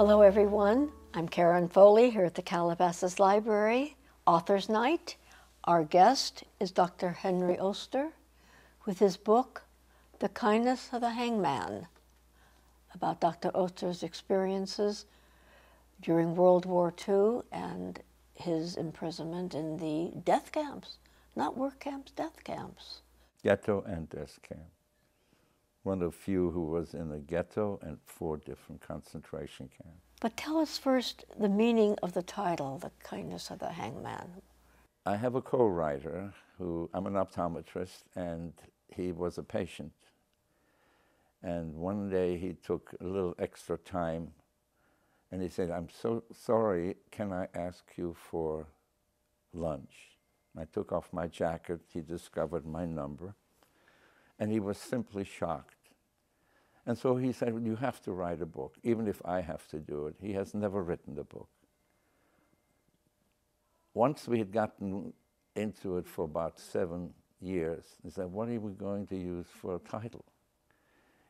Hello, everyone. I'm Karyn Foley here at the Calabasas Library, Authors Night. Our guest is Dr. Henry Oster with his book, The Kindness of the Hangman, about Dr. Oster's experiences during World War II and his imprisonment in the death camps, not work camps, death camps. Ghetto and death camp. One of few who was in the ghetto and four different concentration camps. But tell us first the meaning of the title, The Kindness of the Hangman. I have a co-writer who, I'm an optometrist, and he was a patient. And one day he took a little extra time and he said, I'm so sorry, can I ask you for lunch? I took off my jacket, he discovered my number, and he was simply shocked. And so he said, well, You have to write a book, even if I have to do it. He has never written a book. Once we had gotten into it for about seven years, he said, What are we going to use for a title?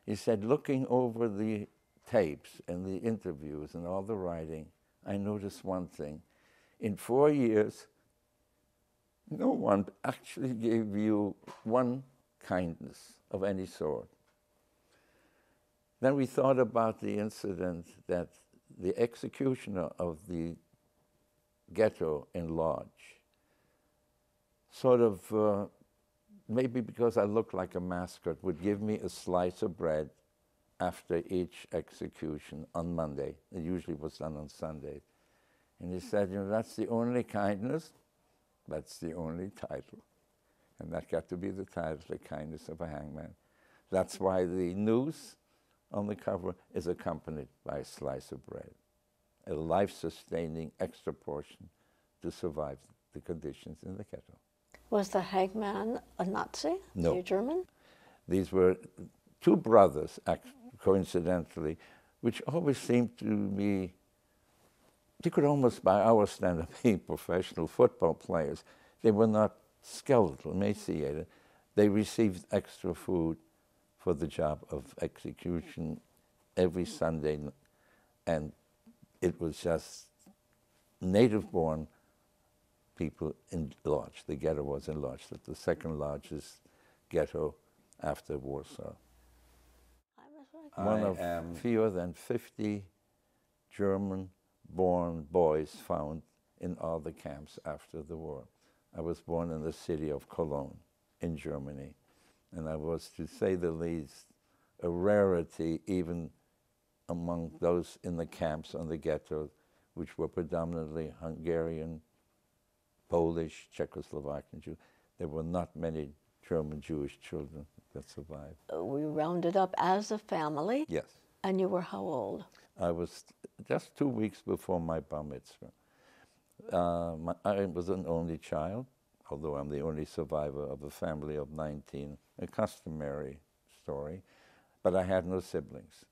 He said, Looking over the tapes and the interviews and all the writing, I noticed one thing. In four years, no one actually gave you one kindness of any sort. Then we thought about the incident that the executioner of the ghetto in Lodz sort of, uh, maybe because I looked like a mascot, would give me a slice of bread after each execution on Monday. It usually was done on Sunday. And he said, you know, that's the only kindness, that's the only title. And that got to be the title, The Kindness of a Hangman. That's why the noose on the cover is accompanied by a slice of bread, a life-sustaining extra portion to survive the conditions in the ghetto. Was the hangman a Nazi? No. A German? These were two brothers, coincidentally, which always seemed to me, they could almost, by our standard, be professional football players. They were not skeletal, emaciated. They received extra food for the job of execution every Sunday, and it was just native-born people in Lodz. The ghetto was in Lodz, the second largest ghetto after Warsaw. One of fewer than 50 German-born boys found in all the camps after the war. I was born in the city of Cologne in Germany, and I was, to say the least, a rarity even among those in the camps on the ghetto, which were predominantly Hungarian, Polish, Czechoslovakian Jews. There were not many German Jewish children that survived. Uh, We rounded up as a family. Yes. And you were how old? I was just two weeks before my bar mitzvah. Uh, my, I was an only child, although I'm the only survivor of a family of 19, a customary story, but I had no siblings.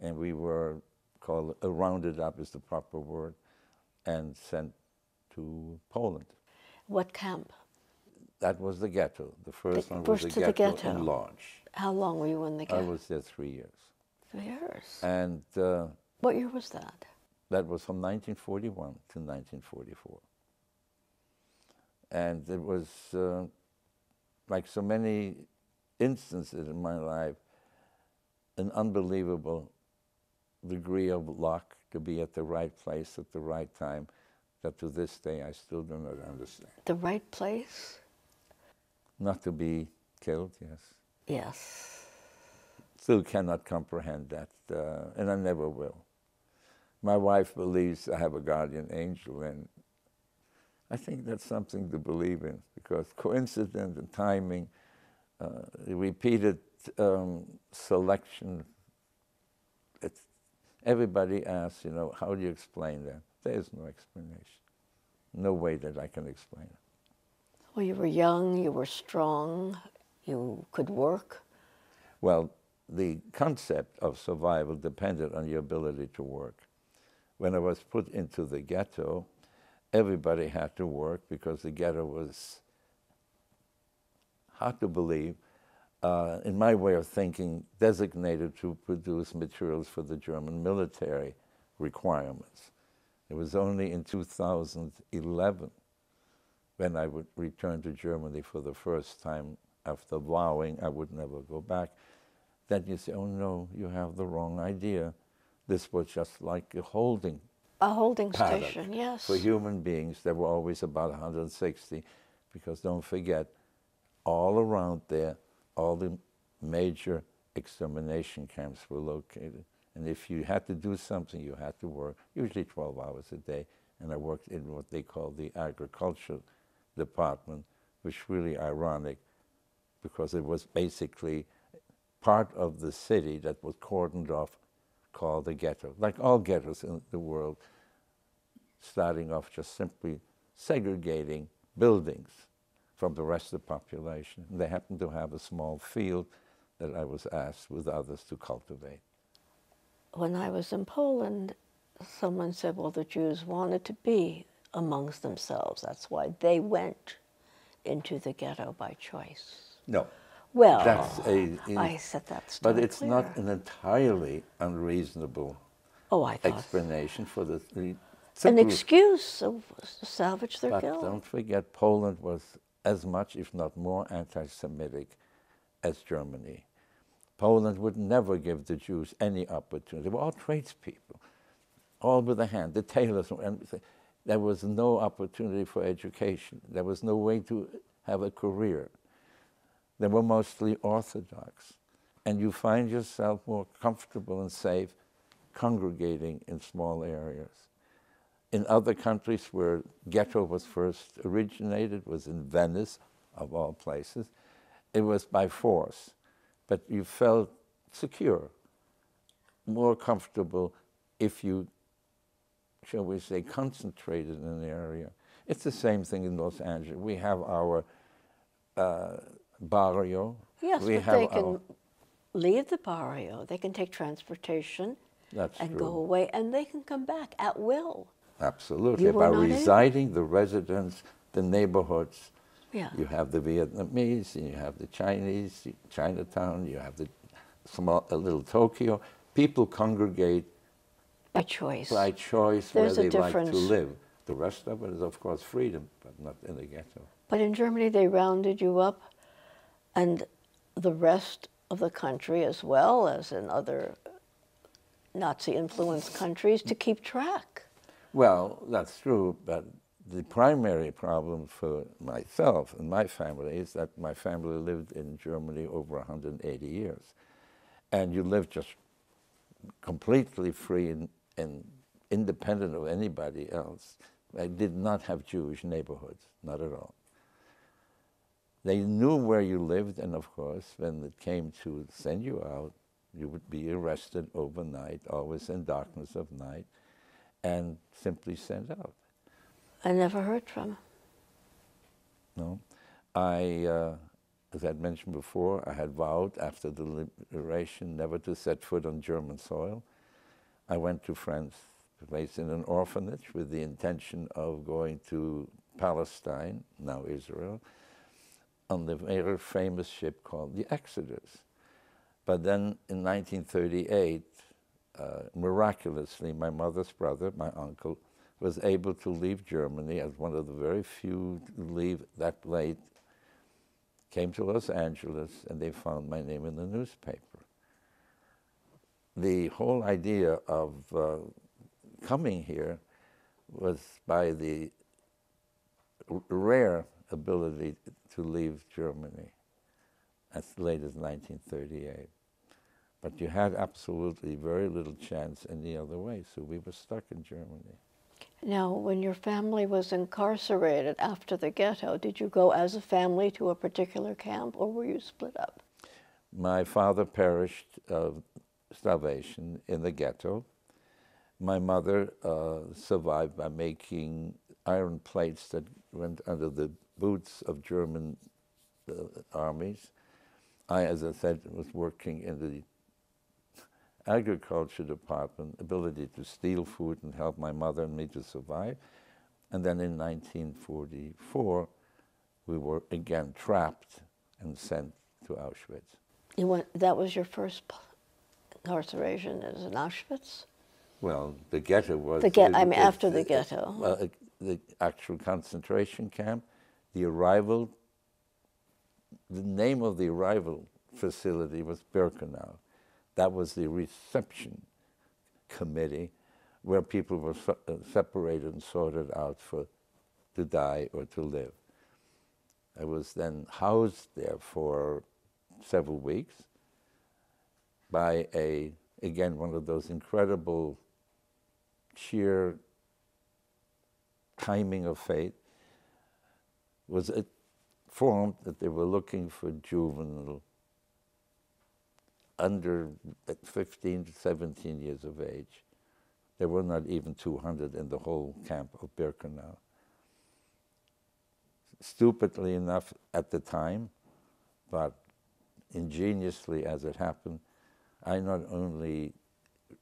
And we were called, uh, rounded up is the proper word, and sent to Poland. What camp? That was the ghetto. The first The one was to the the ghetto, ghetto. in Lodz. How long were you in the ghetto? I was there three years. Three years. And uh, What year was that? That was from 1941 to 1944. And it was uh, like so many instances in my life, an unbelievable degree of luck to be at the right place at the right time that to this day I still do not understand. The right place? Not to be killed, yes. Yes. Still cannot comprehend that, uh, and I never will. My wife believes I have a guardian angel, and I think that's something to believe in because coincidence and timing, uh, repeated um, selection. It's, everybody asks, you know, how do you explain that? There's no explanation. No way that I can explain it. Well, you were young, you were strong, you could work. Well, the concept of survival depended on your ability to work. When I was put into the ghetto, everybody had to work because the ghetto was hard to believe, uh, in my way of thinking, designated to produce materials for the German military requirements. It was only in 2011 when I would return to Germany for the first time after vowing I would never go back, that you say, oh no, you have the wrong idea. This was just like a holding a holding paddock station, yes. For human beings, there were always about 160, because don't forget, all around there, all the major extermination camps were located. And if you had to do something, you had to work, usually 12 hours a day. And I worked in what they call the agriculture department, which really ironic because it was basically part of the city that was cordoned off called the ghetto, like all ghettos in the world, starting off just simply segregating buildings from the rest of the population. And they happened to have a small field that I was asked with others to cultivate. When I was in Poland, someone said, well, the Jews wanted to be amongst themselves. That's why they went into the ghetto by choice. No. Well, that's a, in, I said that's But it's clear. not an entirely unreasonable oh, I thought explanation for the an excuse to salvage their But guilt. don't forget, Poland was as much, if not more, anti Semitic as Germany. Poland would never give the Jews any opportunity. They were all tradespeople, all with a hand, the tailors. And there was no opportunity for education, there was no way to have a career. They were mostly Orthodox. And you find yourself more comfortable and safe congregating in small areas in other countries where ghetto was first originated was in Venice, of all places. It was by force, but you felt secure, more comfortable if you, shall we say, concentrated in an area. It's the same thing in Los Angeles. We have our uh, barrio. yes, we but have they can leave the barrio. They can take transportation That's and true. go away, and they can come back at will. Absolutely. By residing, the residents, the neighborhoods, Yeah. you have the Vietnamese, and you have the Chinese, Chinatown, you have the small, a little Tokyo. People congregate by choice. by choice There's where they like to live. The rest of it is, of course, freedom, but not in the ghetto. But in Germany, they rounded you up, and the rest of the country, as well as in other Nazi influenced countries, to keep track. Well, that's true, but the primary problem for myself and my family is that my family lived in Germany over 180 years. And you live just completely free and, and independent of anybody else. I did not have Jewish neighborhoods, not at all. They knew where you lived, and of course, when it came to send you out, you would be arrested overnight, always in darkness of night, and simply sent out. I never heard from. him. No, I, uh, as I had mentioned before, I had vowed after the liberation never to set foot on German soil. I went to France, placed in an orphanage with the intention of going to Palestine, now Israel, on the very famous ship called the Exodus. But then in 1938, uh, miraculously, my mother's brother, my uncle, was able to leave Germany as one of the very few to leave that late, came to Los Angeles, and they found my name in the newspaper. The whole idea of uh, coming here was by the rare ability to leave Germany as late as 1938. But you had absolutely very little chance any other way, so we were stuck in Germany. Now, when your family was incarcerated after the ghetto, did you go as a family to a particular camp or were you split up? My father perished of starvation in the ghetto. My mother uh, survived by making iron plates that went under the boots of German uh, armies. I, as I said, was working in the agriculture department, ability to steal food and help my mother and me to survive. And then in 1944, we were again trapped and sent to Auschwitz. You went, that was your first incarceration as in Auschwitz? Well, the ghetto was. The get- I mean, after the ghetto. Well, uh, the actual concentration camp, the arrival, the name of the arrival facility was Birkenau. That was the reception committee where people were uh, separated and sorted out for to die or to live. I was then housed there for several weeks by a again one of those incredible sheer timing of fate was it formed that they were looking for juvenile under 15 to 17 years of age. There were not even 200 in the whole camp of Birkenau. Stupidly enough at the time, but ingeniously as it happened, I not only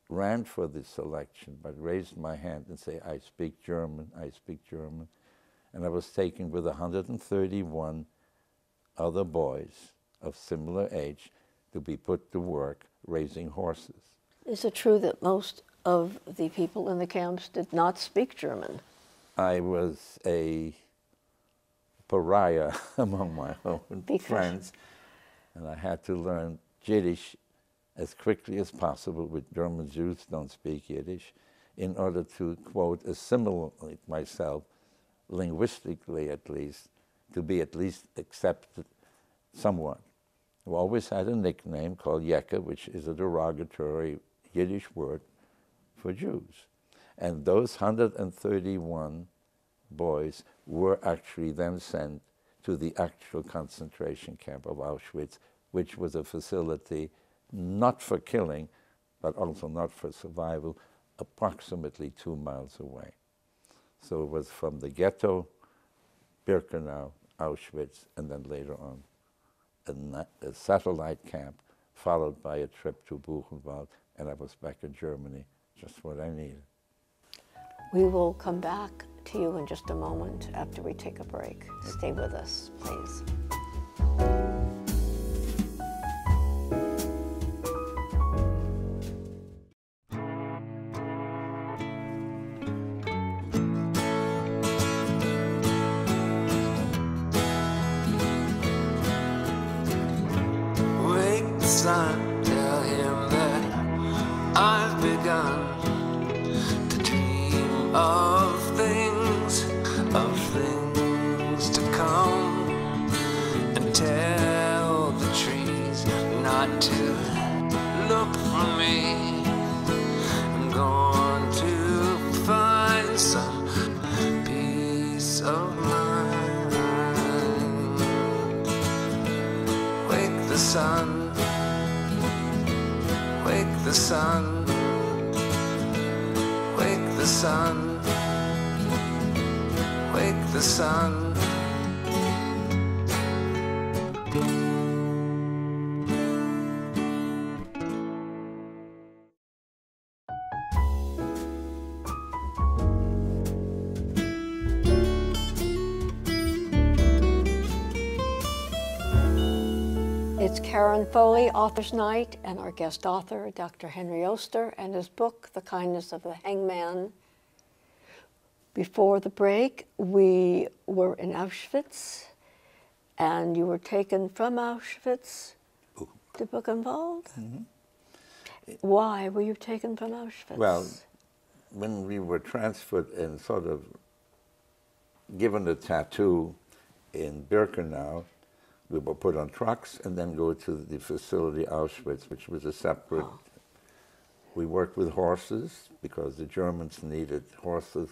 ran for this selection, but raised my hand and say, I speak German, I speak German. And I was taken with 131 other boys of similar age to be put to work raising horses. Is it true that most of the people in the camps did not speak German? I was a pariah among my own Because- friends, and I had to learn Yiddish as quickly as possible, with German Jews don't speak Yiddish, in order to, quote, assimilate myself, linguistically at least, to be at least accepted somewhat. We always had a nickname called Yekke, which is a derogatory Yiddish word for Jews. And those 131 boys were actually then sent to the actual concentration camp of Auschwitz, which was a facility not for killing, but also not for survival, approximately two miles away. So it was from the ghetto, Birkenau, Auschwitz, and then later on a, a satellite camp, followed by a trip to Buchenwald, and I was back in Germany, just what I needed. We will come back to you in just a moment after we take a break. Stay with us, please. It's Karyn Foley, Author's Night, and our guest author, Dr. Henry Oster, and his book, The Kindness of the Hangman. Before the break, we were in Auschwitz, and you were taken from Auschwitz to Buchenwald. Mm-hmm. Why were you taken from Auschwitz? Well, when we were transferred and sort of given a tattoo in Birkenau, we were put on trucks and then go to the facility Auschwitz, which was a separate. Oh. We worked with horses because the Germans needed horses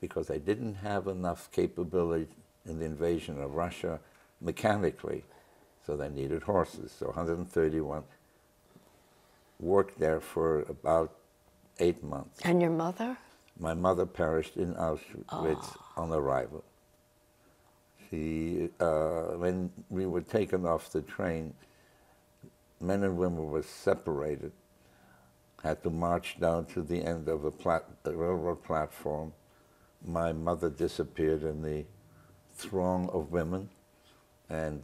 because they didn't have enough capability in the invasion of Russia mechanically, so they needed horses. So 131 worked there for about eight months. and your mother? My mother perished in Auschwitz ah. on arrival. She, uh, when we were taken off the train, men and women were separated, had to march down to the end of a, plat- railroad platform. My mother disappeared in the throng of women and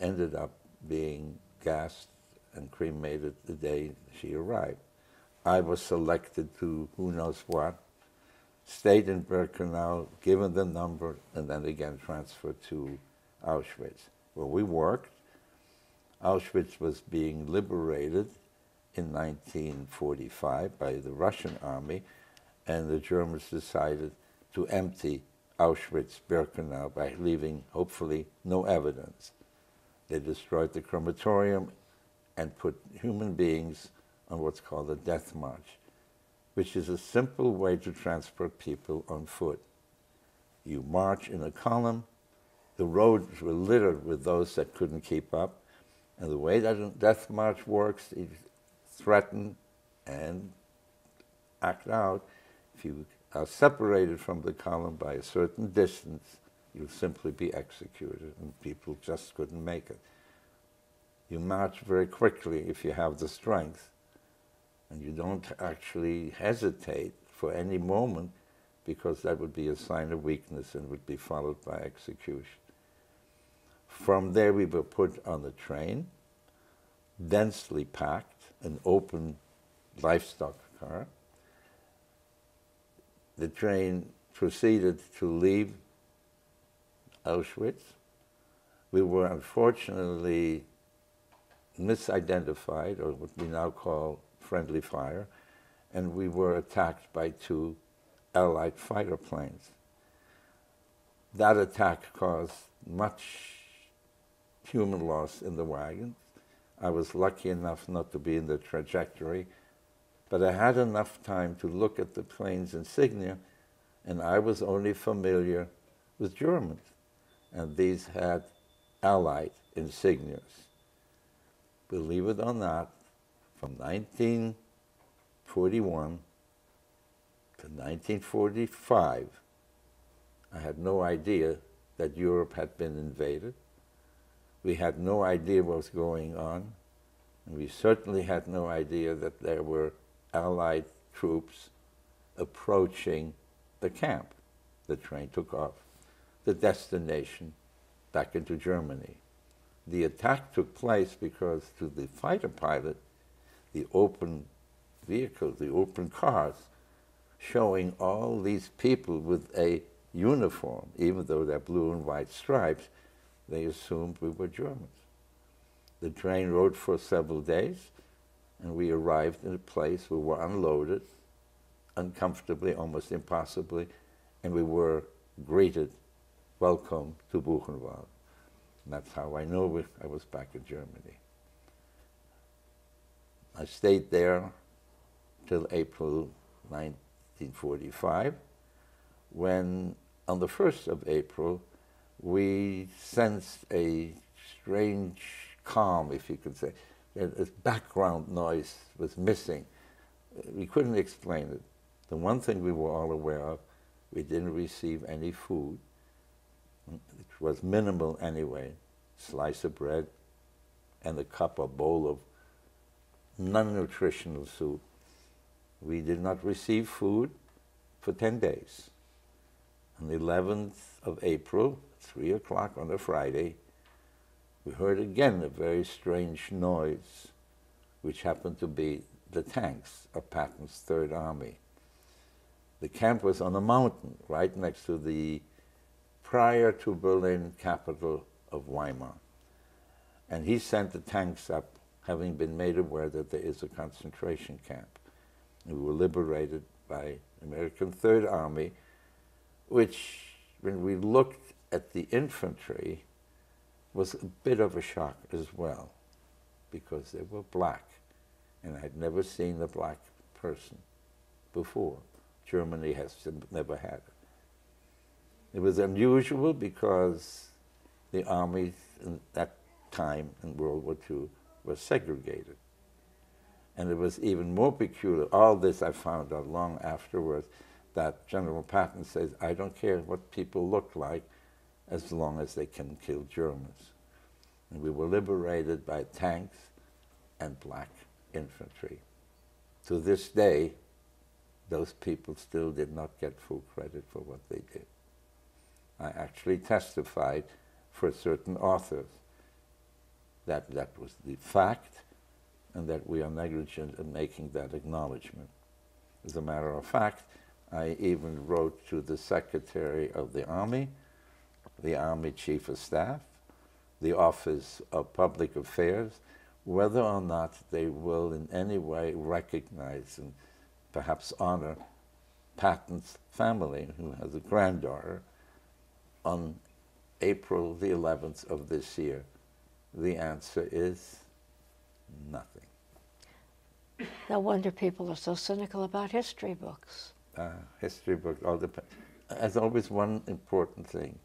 ended up being gassed and cremated the day she arrived. I was selected to who knows what, stayed in Birkenau, given the number, and then again transferred to Auschwitz, where we worked. Auschwitz was being liberated in 1945 by the Russian army, and the Germans decided to empty Auschwitz Birkenau by leaving, hopefully, no evidence. They destroyed the crematorium and put human beings on what's called a death march, which is a simple way to transport people on foot. You march in a column, the roads were littered with those that couldn't keep up, and the way that a death march works, is threaten and act out. If you are separated from the column by a certain distance, you'll simply be executed, and people just couldn't make it. You march very quickly if you have the strength, and you don't actually hesitate for any moment because that would be a sign of weakness and would be followed by execution. From there, we were put on the train, densely packed, an open livestock car. The train proceeded to leave Auschwitz. We were unfortunately misidentified, or what we now call friendly fire, and we were attacked by two Allied fighter planes. That attack caused much human loss in the wagons. I was lucky enough not to be in the trajectory, but I had enough time to look at the plane's insignia, and I was only familiar with Germans, and these had Allied insignias. Believe it or not, from 1941 to 1945, I had no idea that Europe had been invaded. We had no idea what was going on. And we certainly had no idea that there were Allied troops approaching the camp. The train took off. The destination back into Germany. The attack took place because to the fighter pilot, the open vehicles, the open cars, showing all these people with a uniform, even though they're blue and white stripes, they assumed we were Germans. The train rode for several days, and we arrived in a place we were unloaded, uncomfortably, almost impossibly, and we were greeted, welcome to Buchenwald. And that's how I know I was back in Germany. I stayed there till April 1945, when on the 1st of April, we sensed a strange calm, if you could say. This background noise was missing. We couldn't explain it. The one thing we were all aware of, we didn't receive any food. It was minimal anyway. Slice of bread and a cup or bowl of non-nutritional soup. We did not receive food for 10 days. On the 11th of April, 3 o'clock on a Friday, we heard again a very strange noise, which happened to be the tanks of Patton's Third Army. The camp was on a mountain right next to the prior to Berlin capital of Weimar. And he sent the tanks up having been made aware that there is a concentration camp. We were liberated by American Third Army, which, when we looked at the infantry, was a bit of a shock as well, because they were black, and I had never seen a black person before. Germany has never had it. It was unusual because the armies in that time in World War II was segregated. And it was even more peculiar. All this I found out long afterwards that General Patton says, I don't care what people look like as long as they can kill Germans. And we were liberated by tanks and black infantry. To this day, those people still did not get full credit for what they did. I actually testified for certain authors that that was the fact, and that we are negligent in making that acknowledgement. As a matter of fact, I even wrote to the Secretary of the Army, the Army Chief of Staff, the Office of Public Affairs, whether or not they will in any way recognize and perhaps honor Patton's family, who has a granddaughter, on April the 11th of this year. The answer is nothing. No wonder people are so cynical about history books. Uh, history books all depend. As always, one important thing: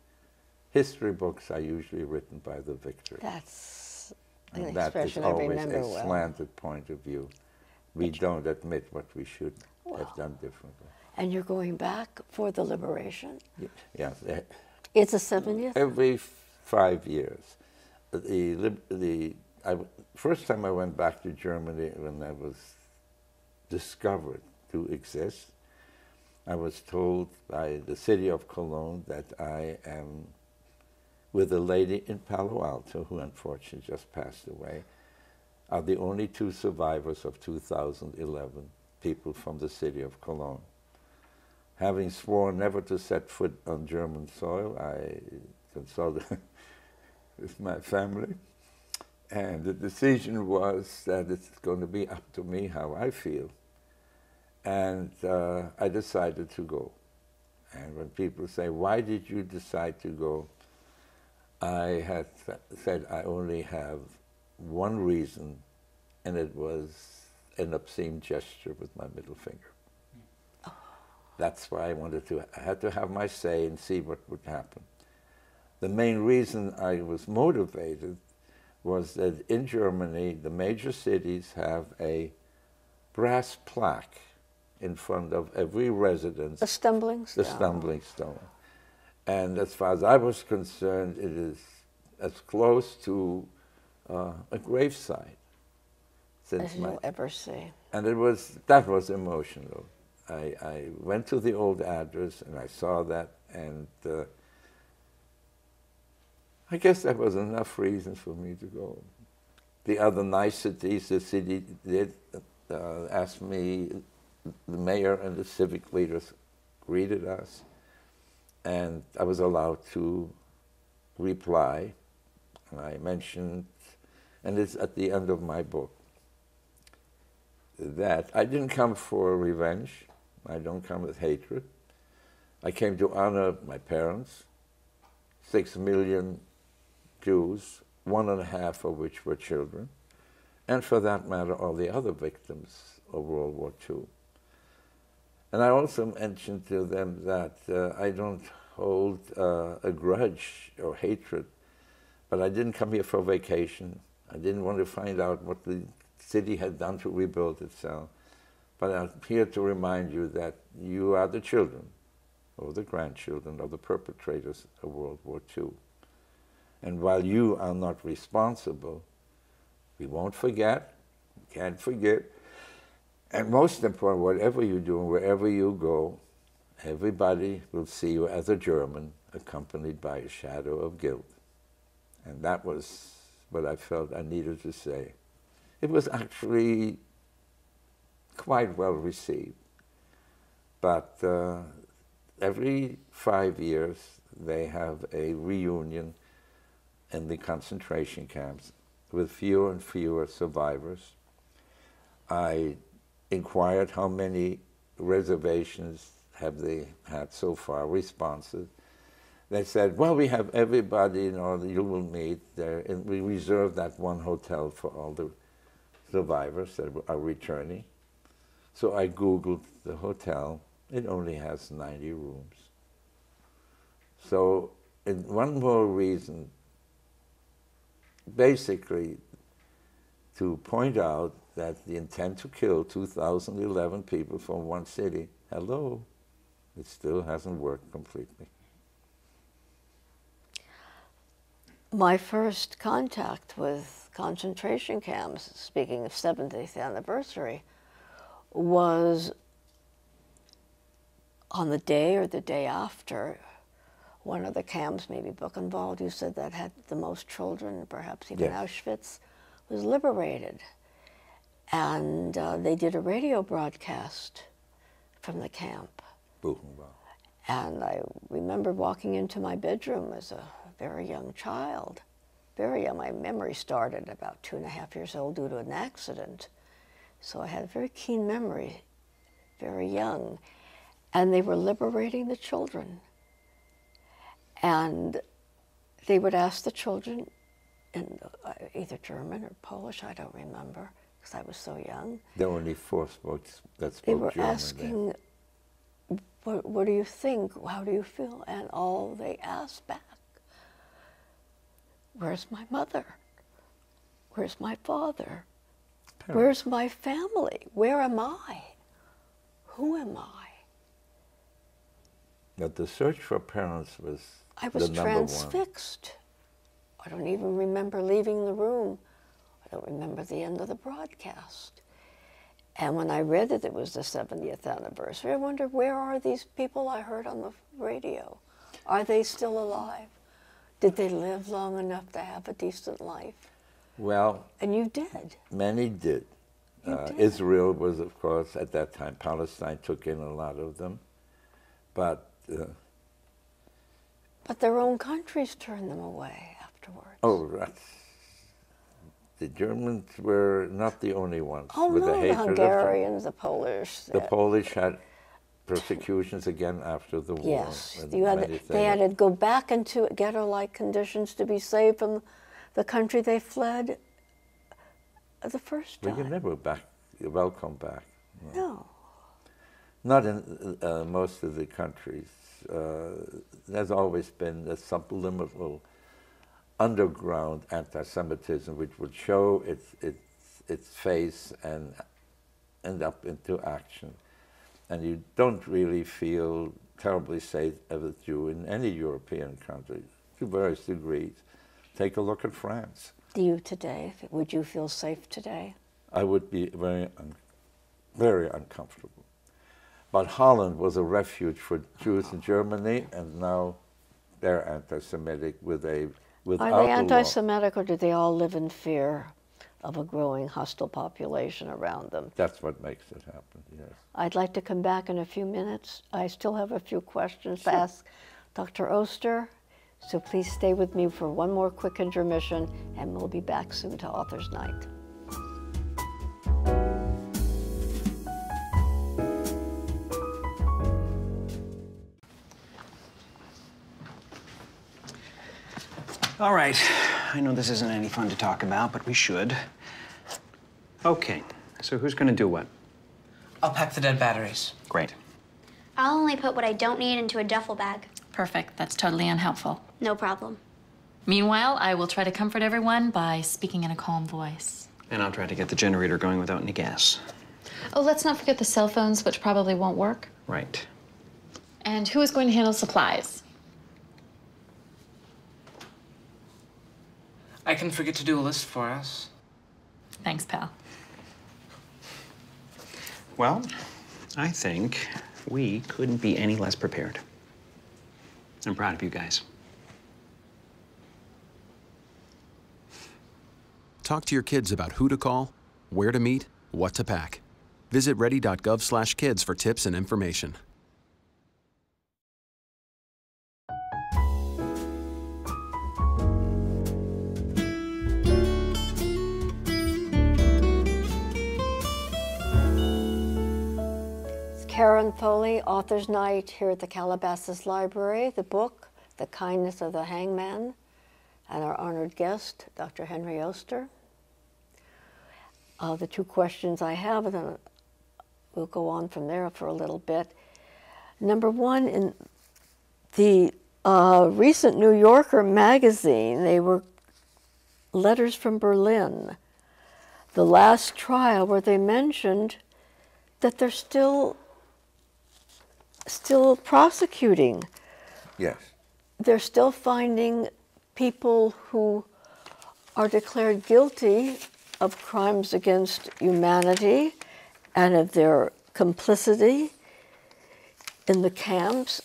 history books are usually written by the victor. That's an And that is expression I always remember a well. slanted point of view. We don't admit what we should have done differently. And you're going back for the liberation? Y- Yes, eh, It's the 70th? every five years. The, the I first time I went back to Germany when I was discovered to exist, I was told by the city of Cologne that I am with a lady in Palo Alto who unfortunately just passed away, are the only two survivors of 2011 people from the city of Cologne. Having sworn never to set foot on German soil, I consulted with my family, and the decision was that it's going to be up to me how I feel. And uh, I decided to go. And when people say, Why did you decide to go? I had th- said I only have one reason, and it was an obscene gesture with my middle finger. That's why I wanted to, I had to have my say and see what would happen. The main reason I was motivated was that in Germany, the major cities have a brass plaque in front of every residence The stumbling stone. the stumbling stone. And as far as I was concerned, it is as close to uh, a gravesite. Since As my, you'll ever see. and it was that was emotional. I, I went to the old address and I saw that, and uh, I guess that was enough reason for me to go. The other niceties the city did uh, ask me, the mayor and the civic leaders greeted us, and I was allowed to reply. I mentioned, and it's at the end of my book, that I didn't come for revenge. I don't come with hatred. I came to honor my parents, six million Jews, one and a half of which were children, and for that matter, all the other victims of World War II. And I also mentioned to them that uh, I don't hold uh, a grudge or hatred, but I didn't come here for vacation. I didn't want to find out what the city had done to rebuild itself. But I'm here to remind you that you are the children or the grandchildren of the perpetrators of World War II. And while you are not responsible, we won't forget, we can't forget, and most important, whatever you do, wherever you go, everybody will see you as a German accompanied by a shadow of guilt. And that was what I felt I needed to say. It was actually quite well received. But uh, every five years, they have a reunion in the concentration camps with fewer and fewer survivors. I inquired how many reservations have they had so far, responses. They said, well, we have everybody, you know, you will meet there, and we reserve that one hotel for all the survivors that are returning. So I Googled the hotel. It only has 90 rooms. So, one more reason, basically, to point out that the intent to kill 2,011 people from one city, hello, it still hasn't worked completely. My first contact with concentration camps, speaking of 70th anniversary, was on the day or the day after one of the camps, maybe Buchenwald, you said that had the most children, perhaps even Yes. Auschwitz, was liberated. and uh, they did a radio broadcast from the camp. Buchenwald. And I remember walking into my bedroom as a very young child. Very young. My memory started about two and a half years old due to an accident. So I had a very keen memory, very young. And they were liberating the children. And they would ask the children in uh, either German or Polish, I don't remember, because I was so young. There were only four spoke, that spoke They were German. then. asking, what, what do you think? How do you feel? And all they asked back, Where's my mother? Where's my father? Where's my family? Where am I? Who am I? But the search for parents was I was number one. transfixed. I don't even remember leaving the room. I don't remember the end of the broadcast. And when I read that it was the 70th anniversary, I wondered where are these people I heard on the radio? Are they still alive? Did they live long enough to have a decent life? Well, And you did. many did. Uh, did. Israel was, of course, at that time. Palestine took in a lot of them, but uh, But their own countries turned them away afterwards. oh, that's, the Germans were not the only ones Oh, with no, the the hatred of them. Hungarians, the Polish. The Polish had persecutions again after the war. Yes, you had to, they had to go back into ghetto-like conditions to be saved from the country they fled the first time. can never back, welcome back. No, Not in uh, most of the countries. Uh, there's always been a subliminal underground anti-Semitism which would show its, its, its face and end up into action. And you don't really feel terribly safe as a Jew in any European country to various degrees. Take a look at France. do you today? Would you feel safe today? I would be very, un- very uncomfortable. But Holland was a refuge for Jews in Germany, and now they're anti-Semitic with a without Are they anti-Semitic, or do they all live in fear of a growing hostile population around them? That's what makes it happen. Yes. I'd like to come back in a few minutes. I still have a few questions to ask Dr. Oster, so please stay with me for one more quick intermission, and we'll be back soon to Author's Night. All right. I know this isn't any fun to talk about, but we should. Okay. So who's going to do what? I'll pack the dead batteries. Great. I'll only put what I don't need into a duffel bag. Perfect. That's totally unhelpful. No problem. Meanwhile, I will try to comfort everyone by speaking in a calm voice. And I'll try to get the generator going without any gas. Oh, let's not forget the cell phones, which probably won't work. Right. And who is going to handle supplies? I can forget to do a list for us. Thanks, pal. Well, I think we couldn't be any less prepared. I'm proud of you guys. Talk to your kids about who to call, where to meet, what to pack. Visit ready.gov/kids for tips and information. Karyn Foley, Author's Night here at the Calabasas Library. The book, The Kindness of the Hangman, and our honored guest, Dr. Henry Oster. Uh, the two questions I have, and then we'll go on from there for a little bit. Number one, in the uh, recent New Yorker magazine, they were letters from Berlin, the last trial where they mentioned that they're still still prosecuting. Yes. They're still finding people who are declared guilty of crimes against humanity and of their complicity in the camps,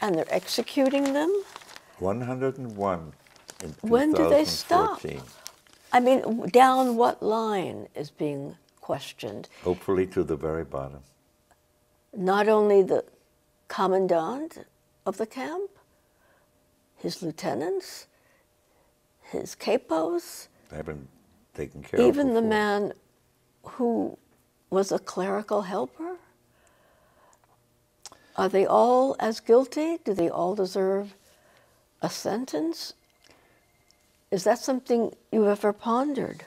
and they're executing them. 101 in When do they stop? I mean, down what line is being questioned. Hopefully to the very bottom. Not only the commandant of the camp, his lieutenants, his capos, They've been taken care of. even the man who was a clerical helper. Are they all as guilty? Do they all deserve a sentence? Is that something you ever pondered?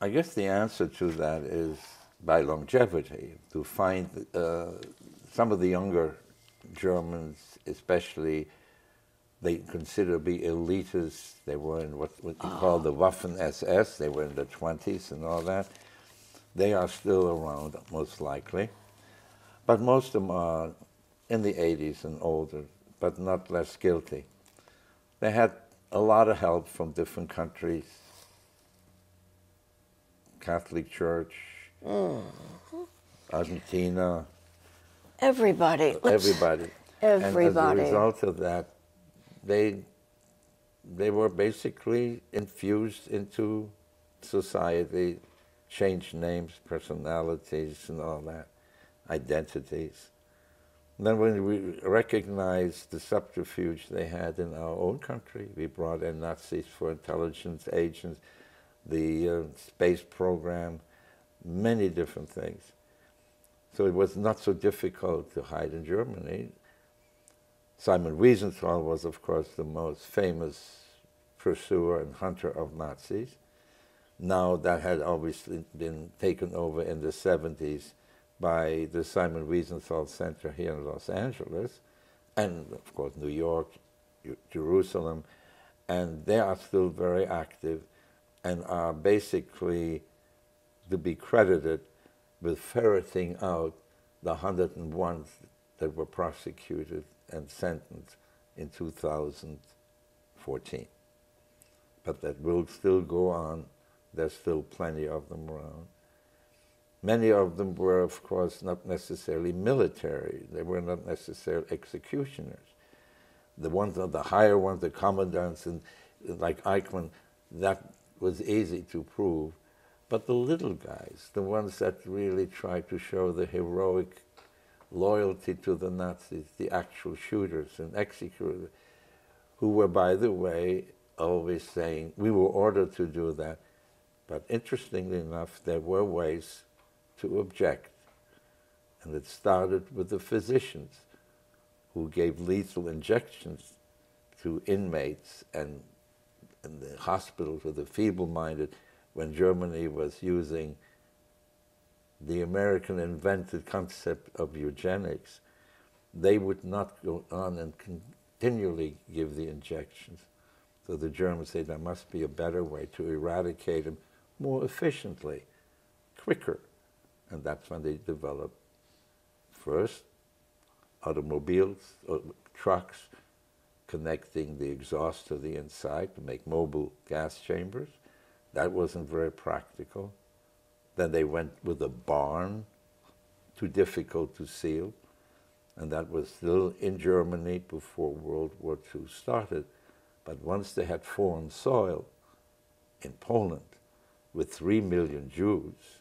I guess the answer to that is by longevity, to find uh, some of the younger Germans, especially, they consider to be elitists. They were in what, what you call the ah. Waffen SS, they were in the 20s and all that. They are still around, most likely. But most of them are in the 80s and older, but not less guilty. They had a lot of help from different countries, Catholic Church, mm-hmm. Argentina, Everybody. let's- everybody. And Everybody. as a result of that, they they were basically infused into society, changed names, personalities, and all that, identities. And then when we recognized the subterfuge they had in our own country, we brought in Nazis for intelligence agents, the uh, space program, many different things. So it was not so difficult to hide in Germany. Simon Wiesenthal was, of course, the most famous pursuer and hunter of Nazis. Now that had obviously been taken over in the 70s by the Simon Wiesenthal Center here in Los Angeles, and of course New York, Jerusalem, and they are still very active and are basically to be credited with ferreting out the 101 that were prosecuted and sentenced in 2014. But that will still go on. There's still plenty of them around. Many of them were, of course, not necessarily military. They were not necessarily executioners. The ones, the higher ones, the commandants, and like Eichmann, that was easy to prove. But the little guys, the ones that really tried to show the heroic loyalty to the Nazis, the actual shooters and executors, who were, by the way, always saying, we were ordered to do that. But interestingly enough, there were ways to object. And it started with the physicians who gave lethal injections to inmates and in the hospitals with the feeble-minded when Germany was using the American invented concept of eugenics, they would not go on and continually give the injections. So the Germans say there must be a better way to eradicate them more efficiently, quicker. And that's when they developed first automobiles, uh, trucks, connecting the exhaust to the inside to make mobile gas chambers. That wasn't very practical. Then they went with a barn, too difficult to seal, and that was still in Germany before World War II started. But once they had foreign soil in Poland with three million Jews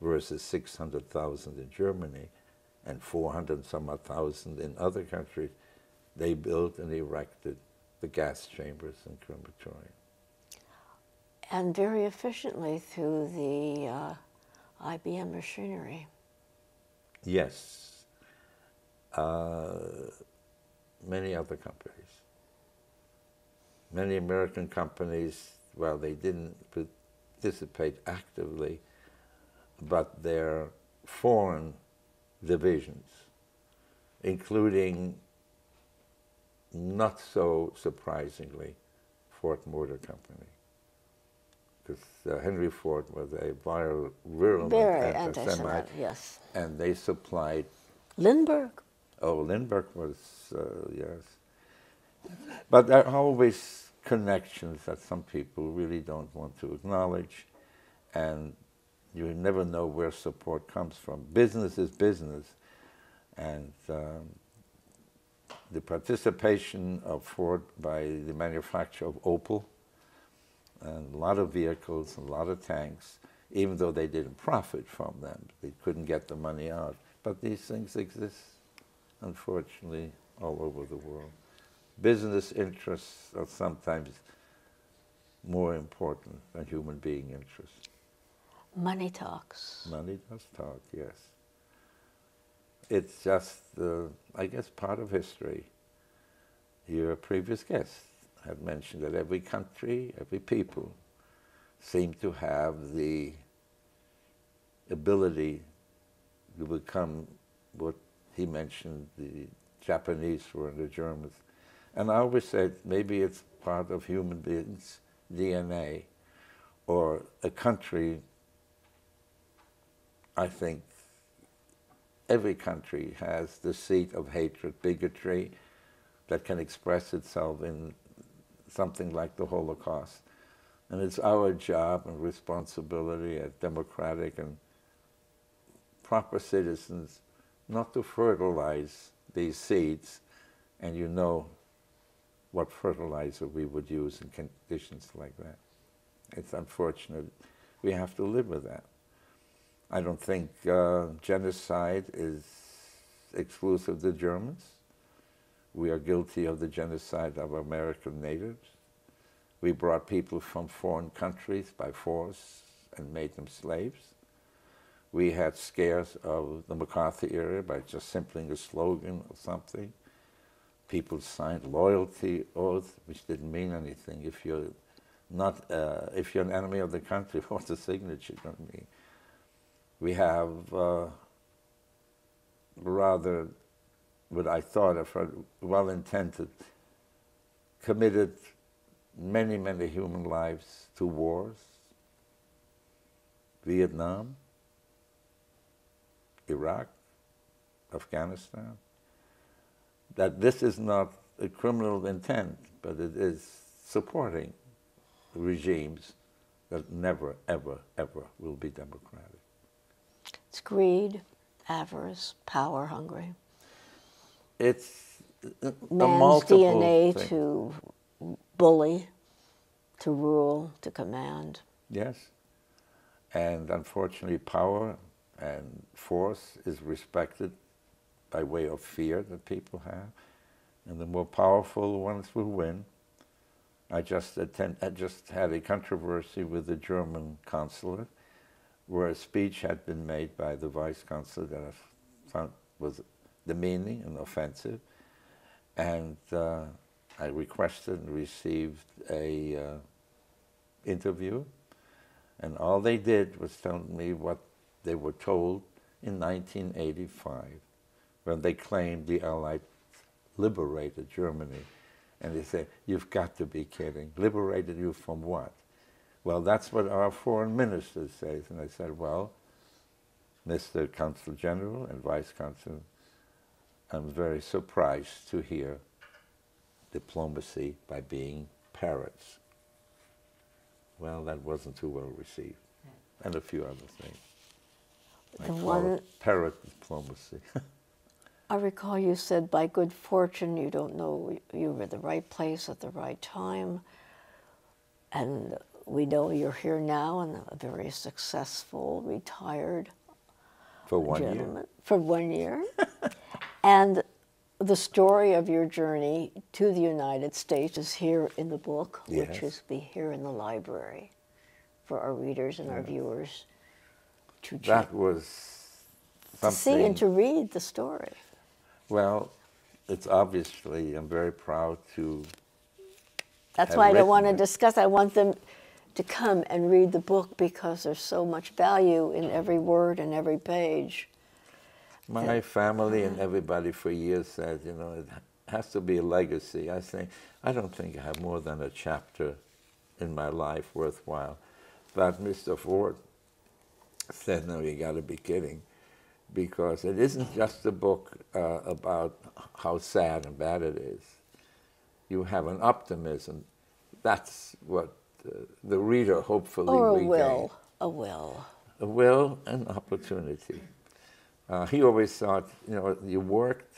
versus 600,000 in Germany and 400 some odd thousand in other countries, they built and erected the gas chambers and crematorium. And very efficiently through the uh, IBM machinery. Yes. Uh, many other companies. Many American companies, well, they didn't participate actively, but their foreign divisions, including, not so surprisingly, Ford Motor Company. Uh, Henry Ford was a viral, virulent Very anti-Semite, yes. and they supplied Lindbergh. Oh, Lindbergh was, uh, yes. But there are always connections that some people really don't want to acknowledge, and you never know where support comes from. Business is business, and um, the participation of Ford by the manufacture of Opel, and a lot of vehicles, a lot of tanks, even though they didn't profit from them. They couldn't get the money out. But these things exist, unfortunately, all over the world. Business interests are sometimes more important than human being interests. Money talks. Money does talk, yes. It's just, uh, I guess, part of history. Your previous guest had mentioned that every country, every people seem to have the ability to become what he mentioned the Japanese were and the Germans. And I always said maybe it's part of human beings' DNA or a country, I think every country has the seat of hatred, bigotry that can express itself in something like the Holocaust. And it's our job and responsibility as democratic and proper citizens not to fertilize these seeds, and you know what fertilizer we would use in conditions like that. It's unfortunate. We have to live with that. I don't think uh, genocide is exclusive to Germans. We are guilty of the genocide of American natives. We brought people from foreign countries by force and made them slaves. We had scares of the McCarthy era by just simply a slogan or something. People signed loyalty oaths, which didn't mean anything. If you're not, uh, if you're an enemy of the country, what's the signature going to mean? We have uh, rather what I thought of well-intended, committed many, many human lives to wars, Vietnam, Iraq, Afghanistan, that this is not a criminal intent, but it is supporting regimes that never, ever, ever will be democratic. It's greed, avarice, power hungry. It's a Man's DNA thing. to bully, to rule, to command. Yes. And unfortunately, power and force is respected by way of fear that people have. And the more powerful ones will win. I just, attend, I just had a controversy with the German consulate where a speech had been made by the vice consul that I found was demeaning and offensive. And uh, I requested and received a uh, interview, and all they did was tell me what they were told in 1985 when they claimed the Allies liberated Germany. And they said, You've got to be kidding. Liberated you from what? Well, that's what our foreign minister says. And I said, Well, Mr. Consul General and Vice Consul, I'm very surprised to hear diplomacy by being parrots. Well, that wasn't too well received, and a few other things. I The call one- it parrot diplomacy. I recall you said, by good fortune, you don't know you were the right place at the right time. And we know you're here now and a very successful, retired For one year. gentleman for one year. and the story of your journey to the United States is here in the book, which Yes. is be here in the library for our readers and our viewers to, That was to see and to read the story. Well, it's obviously, I'm very proud to. That's why I don't want to it. discuss. I want them to come and read the book because there's so much value in every word and every page. My family and everybody for years said, you know, it has to be a legacy. I think, I don't think I have more than a chapter in my life worthwhile. But Mr. Ford said, no, you got to be kidding. Because it isn't just a book uh, about how sad and bad it is. You have an optimism. That's what uh, the reader hopefully Or a will. A will. a will and opportunity. Uh, he always thought, you know, you worked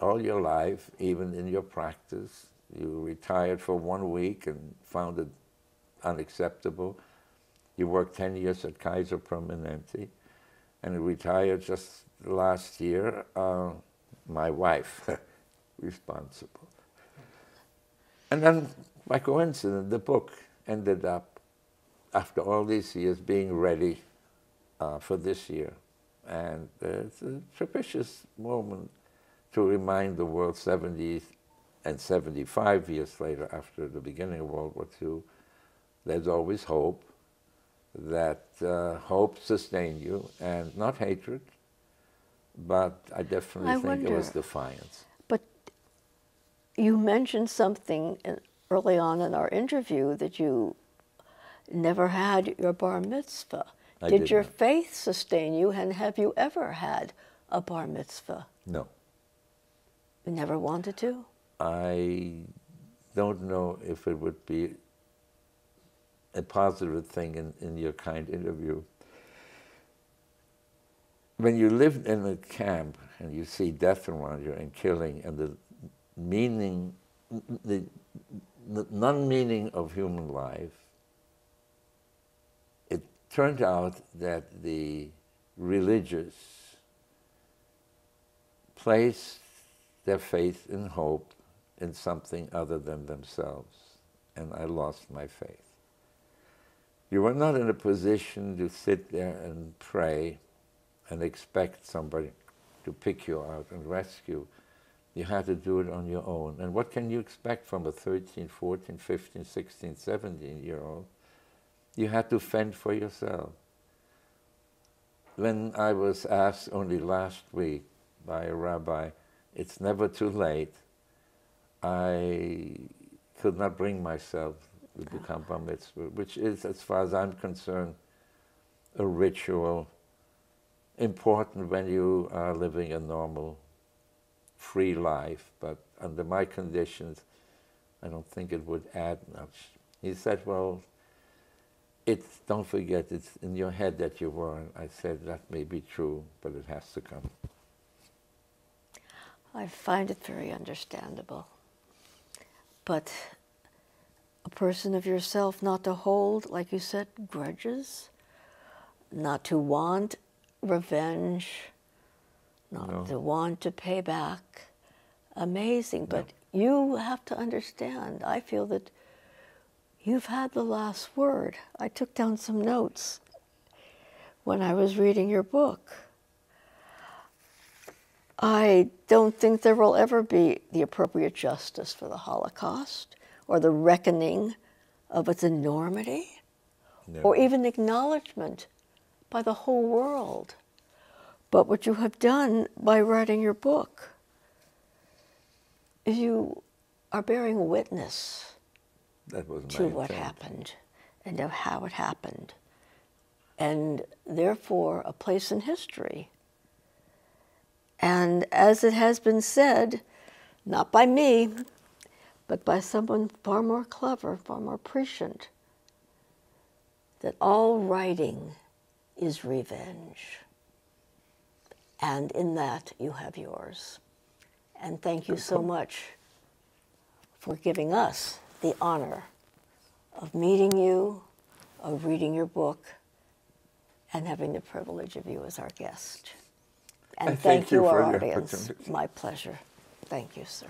all your life, even in your practice. You retired for one week and found it unacceptable. You worked 10 years at Kaiser Permanente and retired just last year. Uh, my wife, responsible. And then, by coincidence, the book ended up, after all these years, being ready uh, for this year. And uh, it's a propitious moment to remind the world 70 and 75 years later, after the beginning of World War II, there's always hope, that uh, hope sustained you, and not hatred, but I definitely I think wonder, it was defiance. But you mentioned something in, early on in our interview that you never had your bar mitzvah. I did did your not. faith sustain you, and have you ever had a bar mitzvah? No. You never wanted to? I don't know if it would be a positive thing in, in your kind interview. When you live in a camp and you see death around you and killing and the meaning, the, the non-meaning of human life, turned out that the religious placed their faith and hope in something other than themselves, and I lost my faith. You were not in a position to sit there and pray and expect somebody to pick you out and rescue. You had to do it on your own. And what can you expect from a 13, 14, 15, 16, 17 year old? You had to fend for yourself. When I was asked only last week by a rabbi, it's never too late, I could not bring myself to become bar mitzvah, which is, as far as I'm concerned, a ritual important when you are living a normal, free life. But under my conditions, I don't think it would add much. He said, well, it's, don't forget, it's in your head that you were. I said, that may be true, but it has to come. I find it very understandable. But a person of yourself not to hold, like you said, grudges, not to want revenge, not No. to want to pay back. Amazing. But you have to understand, I feel that you've had the last word. I took down some notes when I was reading your book. I don't think there will ever be the appropriate justice for the Holocaust or the reckoning of its enormity or even acknowledgement by the whole world. But what you have done by writing your book is you are bearing witness That was to what intent. happened and of how it happened, and therefore a place in history. And as it has been said, not by me, but by someone far more clever, far more prescient, that all writing is revenge. And in that you have yours. And thank you so much for giving us the honor of meeting you, of reading your book, and having the privilege of you as our guest. And I thank, thank you you, our audience. My pleasure. Thank you, sir.